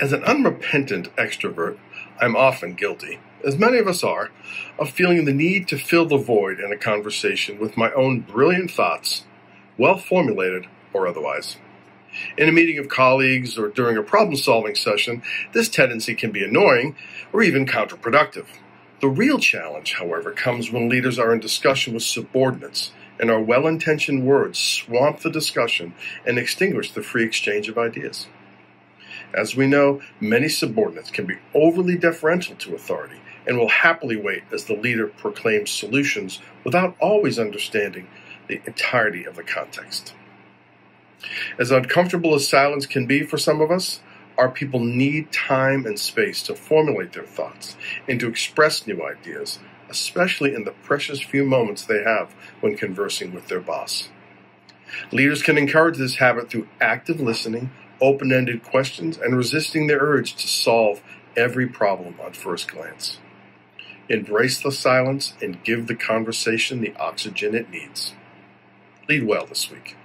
As an unrepentant extrovert, I'm often guilty, as many of us are, of feeling the need to fill the void in a conversation with my own brilliant thoughts, well formulated or otherwise. In a meeting of colleagues or during a problem solving session, this tendency can be annoying or even counterproductive. The real challenge, however, comes when leaders are in discussion with subordinates and our well intentioned words swamp the discussion and extinguish the free exchange of ideas. As we know, many subordinates can be overly deferential to authority and will happily wait as the leader proclaims solutions without always understanding the entirety of the context. As uncomfortable as silence can be for some of us, our people need time and space to formulate their thoughts and to express new ideas, especially in the precious few moments they have when conversing with their boss. Leaders can encourage this habit through active listening, open ended questions, and resisting the urge to solve every problem on first glance. Embrace the silence and give the conversation the oxygen it needs. Lead well this week.